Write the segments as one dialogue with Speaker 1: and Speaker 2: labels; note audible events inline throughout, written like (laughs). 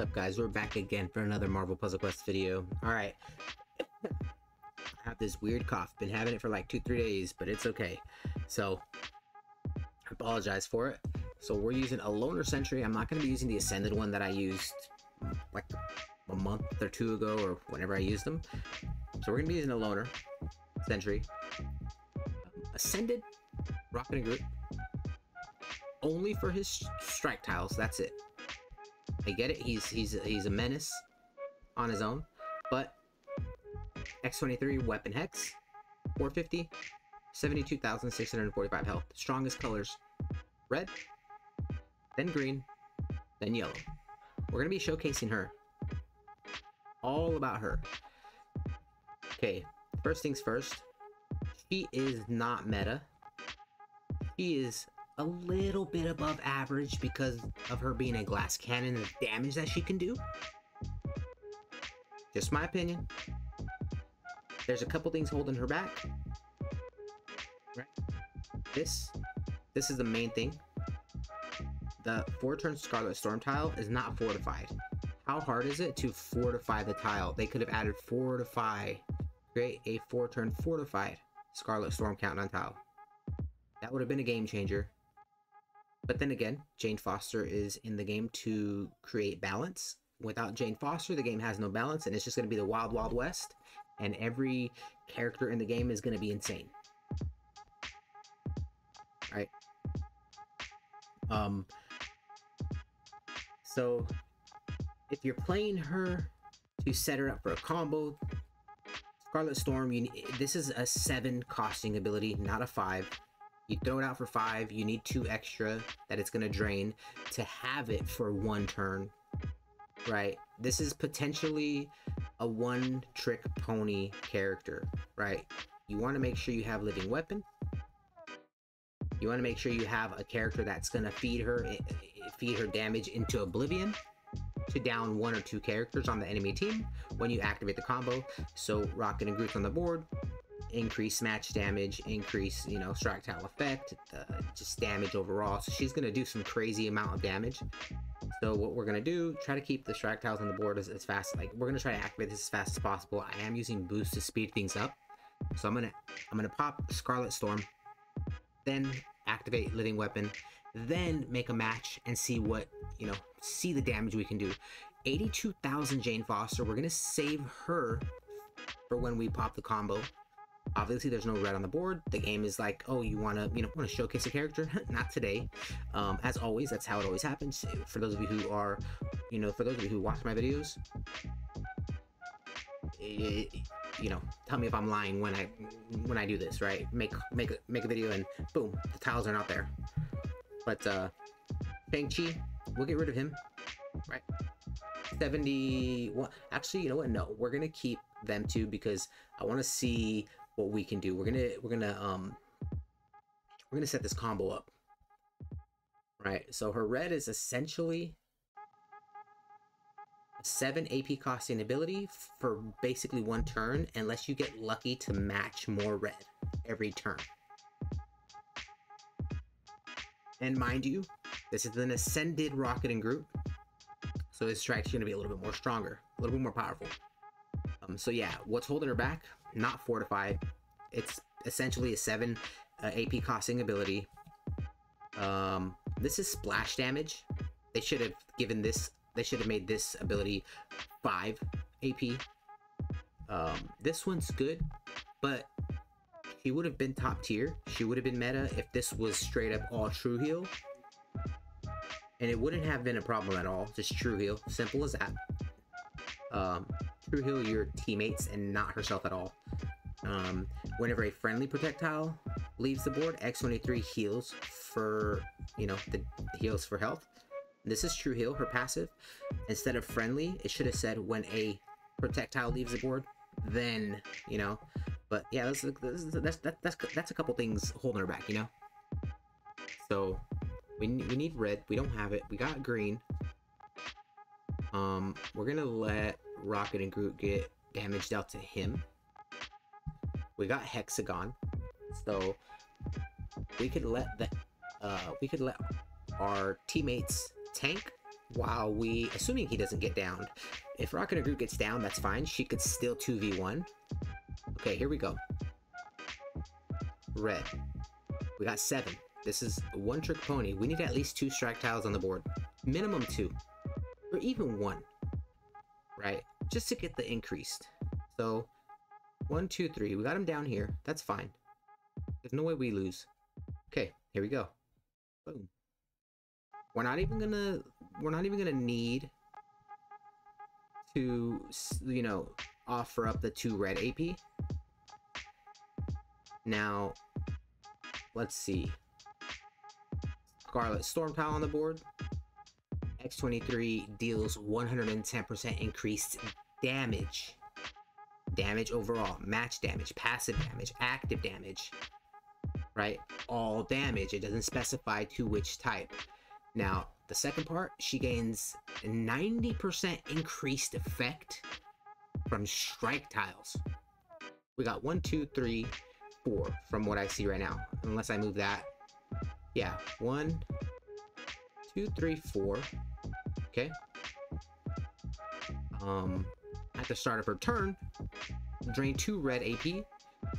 Speaker 1: Up guys, we're back again for another Marvel Puzzle Quest video. Alright. I have this weird cough. Been having it for like two, three days, but it's okay. So, I apologize for it. So we're using a Loaner Sentry. I'm not going to be using the Ascended one that I used like a month or two ago or whenever I used them. So we're going to be using a Loaner Sentry. Ascended Rocket and Groot Only for his strike tiles, that's it. I get it. He's he's he's a menace on his own, but X23 weapon hex, 450, 72,645 health. Strongest colors: red, then green, then yellow. We're gonna be showcasing her. All about her. Okay, first things first. She is not meta. She is a little bit above average because of her being a glass cannon and the damage that she can do. Just my opinion. There's a couple things holding her back. Right? This, this is the main thing. The four-turn Scarlet Storm tile is not fortified. How hard is it to fortify the tile? They could have added fortify, create a four-turn fortified Scarlet Storm countdown tile. That would have been a game changer. But then again, Jane Foster is in the game to create balance. Without Jane Foster, the game has no balance, and it's just going to be the wild, wild west. And every character in the game is going to be insane. Right? Um. So, if you're playing her to set her up for a combo, Scarlet Storm, you, this is a seven costing ability, not a five. You throw it out for five, you need two extra that it's going to drain to have it for one turn, right? This is potentially a one trick pony character, right? You want to make sure you have living weapon. You want to make sure you have a character that's going to feed her eh, eh, feed her damage into oblivion to down one or two characters on the enemy team when you activate the combo. So Rocket and Groot's on the board, increase match damage, increase, you know, strike tile effect, uh, just damage overall. So she's going to do some crazy amount of damage. So what we're going to do, try to keep the strike tiles on the board as, as fast, like we're going to try to activate this as fast as possible. I am using boost to speed things up. So I'm going to, I'm going to pop Scarlet Storm, then activate Living Weapon, then make a match and see what, you know, see the damage we can do. 82,000 Jane Foster, we're going to save her for when we pop the combo. Obviously, there's no red on the board. The game is like, oh, you want to, you know, want to showcase a character? (laughs) Not today. Um, as always, that's how it always happens. For those of you who are, you know, for those of you who watch my videos, it, you know, tell me if I'm lying when I when I do this, right? Make make a, make a video and boom, the tiles are not there. But uh, Shang-Chi, we'll get rid of him, right? 71. Actually, you know what? No, we're gonna keep them too because I want to see what we can do. We're gonna we're gonna um we're gonna set this combo up. Right, so her red is essentially a 7 AP costing ability for basically one turn unless you get lucky to match more red every turn. And mind you, this is an ascended Rocket and Groot. So his strike's gonna be a little bit more stronger, a little bit more powerful. Um, so yeah, what's holding her back? Not fortified. It's essentially a seven uh, AP costing ability. Um, this is splash damage. They should have given this. They should have made this ability five AP. Um, this one's good, but she would have been top tier. She would have been meta if this was straight up all true heal. And it wouldn't have been a problem at all. Just true heal. Simple as that. Um, true heal your teammates and not herself at all. Um, whenever a friendly projectile leaves the board, X23 heals for, you know, the heals for health. This is true heal, her passive. Instead of friendly, it should have said when a projectile leaves the board, then, you know. But yeah, that's that's that's that's, that's a couple things holding her back, you know. So we we need red. We don't have it. We got green. Um, we're gonna let Rocket and Groot get damaged out to him. We got Hexagon, so we could let the uh, we could let our teammates tank while we, assuming he doesn't get downed. If Rocket and Groot gets down, that's fine. She could still 2v1. Okay, here we go. Red. We got seven. This is one trick pony. We need at least two strike tiles on the board. Minimum two. Or even one. Right? Just to get the increased. So, one, two, three. We got him down here. That's fine. There's no way we lose. Okay, here we go. Boom. We're not even gonna, we're not even gonna need to, you know, offer up the two red AP. Now, let's see. Scarlet Storm Tile on the board. X23 deals 110% increased damage. Damage overall, match damage, passive damage, active damage, right? All damage. It doesn't specify to which type. Now, the second part, she gains 90% increased effect from strike tiles. We got one, two, three, four from what I see right now. Unless I move that. Yeah, one, two, three, four. Okay. Um, at the start of her turn, drain two red AP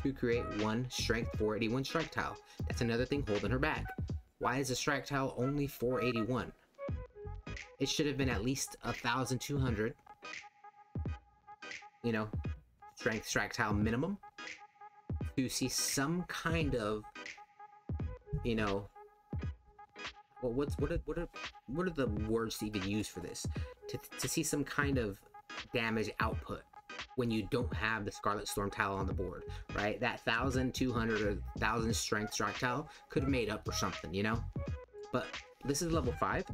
Speaker 1: to create one strength 481 strike tile. That's another thing holding her back. Why is the strike tile only 481? It should have been at least a 1200. You know, strength strike tile minimum to see some kind of, you know, well, what's what are, what are what are the words to even use for this? To to see some kind of damage output when you don't have the Scarlet Storm tile on the board, right? That 1,200 or 1,000 strength strike tile could have made up for something, you know? But this is level 5.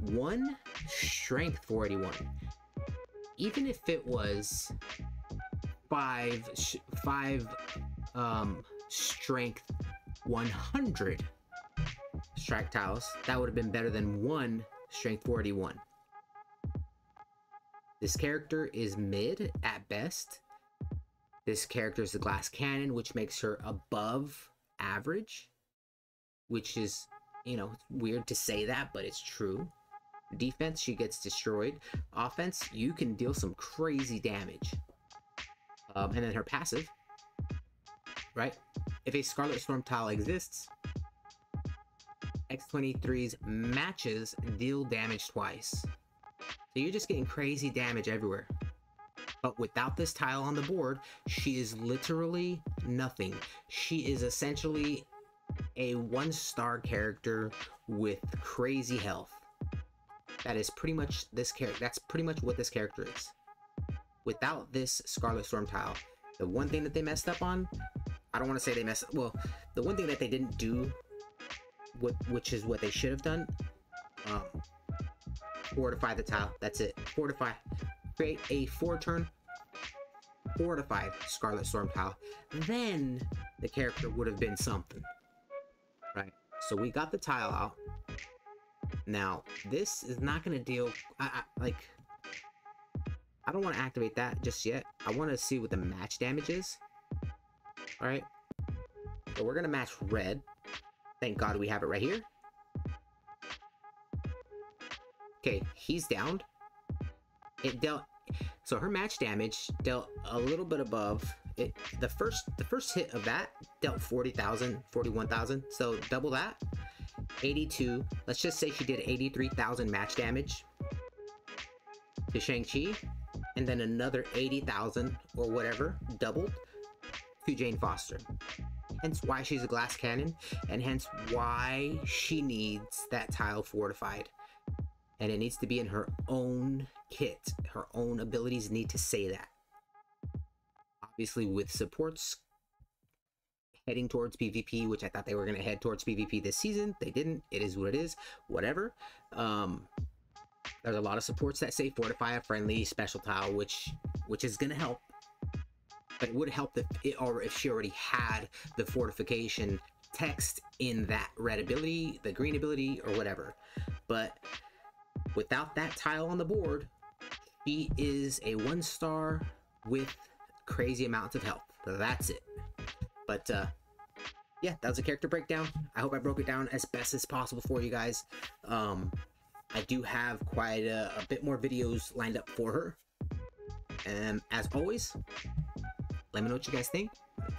Speaker 1: One strength 481. Even if it was five, five um, strength 100 strike tiles, that would have been better than one strength 41. This character is mid at best. This character is the glass cannon, which makes her above average, which is, you know, weird to say that, but it's true. Defense, she gets destroyed. Offense, you can deal some crazy damage. Um, and then her passive, right? If a Scarlet Storm tile exists, X23's matches deal damage twice. So you're just getting crazy damage everywhere. But without this tile on the board, she is literally nothing. She is essentially a one star character with crazy health. That is pretty much this character. That's pretty much what this character is. Without this Scarlet Storm tile, the one thing that they messed up on, I don't want to say they messed up well, the one thing that they didn't do, what which is what they should have done, um, fortify the tile. That's it. Fortify. Create a four turn fortified Scarlet Storm tile. Then the character would have been something. Right? So we got the tile out. Now, this is not going to deal... I, I, like... I don't want to activate that just yet. I want to see what the match damage is. Alright? So we're going to match red. Thank God we have it right here. Okay, he's downed. It dealt so her match damage dealt a little bit above it. The first the first hit of that dealt 40,000, 41,000. So double that. 82. Let's just say she did 83,000 match damage to Shang-Chi. And then another 80,000 or whatever doubled to Jane Foster. Hence why she's a glass cannon, and hence why she needs that tile fortified and it needs to be in her own kit. Her own abilities need to say that. Obviously, with supports heading towards PvP, which I thought they were going to head towards PvP this season, they didn't. It is what it is. Whatever. Um, there's a lot of supports that say fortify a friendly special tile, which which is going to help. But it would help if it or if she already had the fortification text in that red ability, the green ability, or whatever. But Without that tile on the board, she is a one star with crazy amounts of health. That's it. But uh, yeah, that was a character breakdown. I hope I broke it down as best as possible for you guys. Um, I do have quite a, a bit more videos lined up for her. And as always, let me know what you guys think.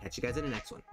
Speaker 1: Catch you guys in the next one.